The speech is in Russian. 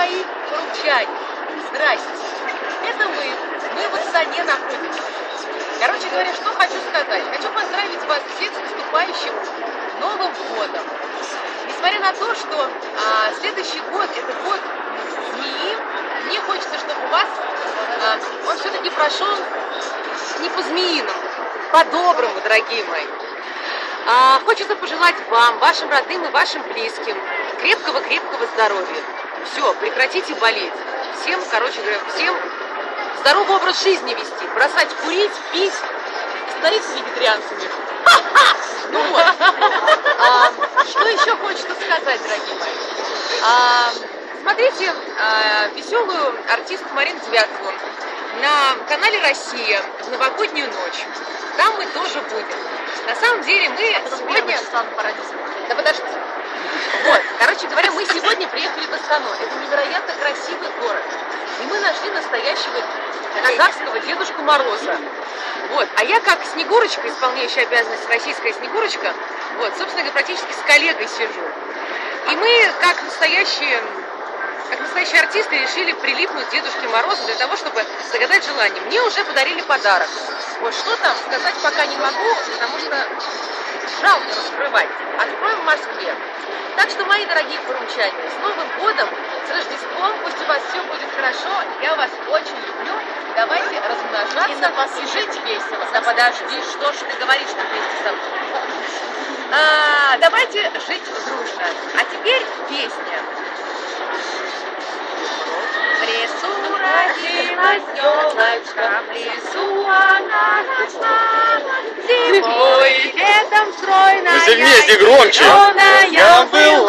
мои поручане, здрасте. Это мы, мы в Астане находимся. Короче говоря, что хочу сказать. Хочу поздравить вас всех с наступающим Новым годом. Несмотря на то, что а, следующий год это год змеи, мне хочется, чтобы у вас а, он все-таки прошел не по-змеиному, по-доброму, дорогие мои. А, хочется пожелать вам, вашим родным и вашим близким крепкого-крепкого здоровья. Все, прекратите болеть. Всем, короче говоря, всем здоровый образ жизни вести, бросать курить, пить, становиться вегетарианцами. Ну вот. А, что еще хочется сказать, дорогие мои? А, смотрите а, веселую артистку Марину Девяткову на канале «Россия» в новогоднюю ночь. Там мы тоже будем. На самом деле мы сегодня... Да подожди. Вот, короче говоря, мы сегодня приехали в Астану. Это невероятно красивый город. И мы нашли настоящего казахского Дедушку Мороза. Вот. А я как Снегурочка, исполняющая обязанность российская Снегурочка, вот, собственно говоря, практически с коллегой сижу. И мы, как настоящие как настоящие артисты решили прилипнуть Дедушке Морозу для того, чтобы загадать желание. Мне уже подарили подарок. Вот что там, сказать пока не могу, потому что жалко раскрывать. Откроем в Москве. Так что, мои дорогие поручане, с Новым годом, с Рождеством, пусть у вас все будет хорошо. Я вас очень люблю. Давайте размножаться и, жить весело. Да подожди, что ж ты говоришь на вместе со мной? А, давайте жить дружно. А теперь песня. В лесу родилась елочка, в лесу она росла. Зимой и летом стройная, Вы сильнее и громче. зеленая была.